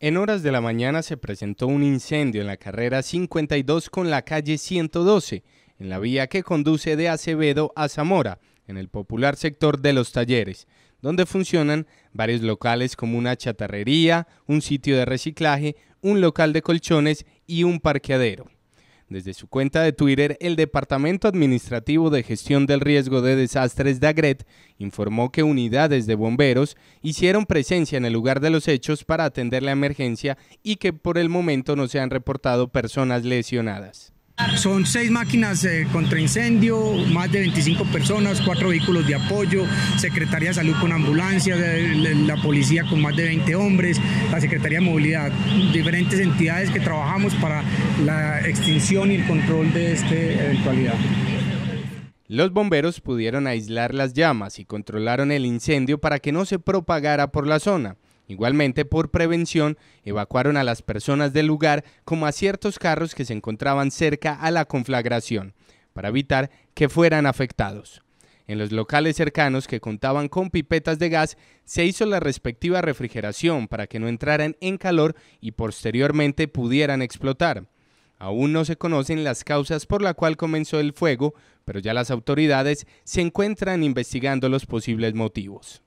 En horas de la mañana se presentó un incendio en la carrera 52 con la calle 112, en la vía que conduce de Acevedo a Zamora, en el popular sector de los talleres, donde funcionan varios locales como una chatarrería, un sitio de reciclaje, un local de colchones y un parqueadero. Desde su cuenta de Twitter, el Departamento Administrativo de Gestión del Riesgo de Desastres de Agret informó que unidades de bomberos hicieron presencia en el lugar de los hechos para atender la emergencia y que por el momento no se han reportado personas lesionadas. Son seis máquinas eh, contra incendio, más de 25 personas, cuatro vehículos de apoyo, Secretaría de Salud con ambulancia, la policía con más de 20 hombres, la Secretaría de Movilidad, diferentes entidades que trabajamos para la extinción y el control de esta eventualidad. Los bomberos pudieron aislar las llamas y controlaron el incendio para que no se propagara por la zona. Igualmente, por prevención, evacuaron a las personas del lugar como a ciertos carros que se encontraban cerca a la conflagración, para evitar que fueran afectados. En los locales cercanos que contaban con pipetas de gas, se hizo la respectiva refrigeración para que no entraran en calor y posteriormente pudieran explotar. Aún no se conocen las causas por la cual comenzó el fuego, pero ya las autoridades se encuentran investigando los posibles motivos.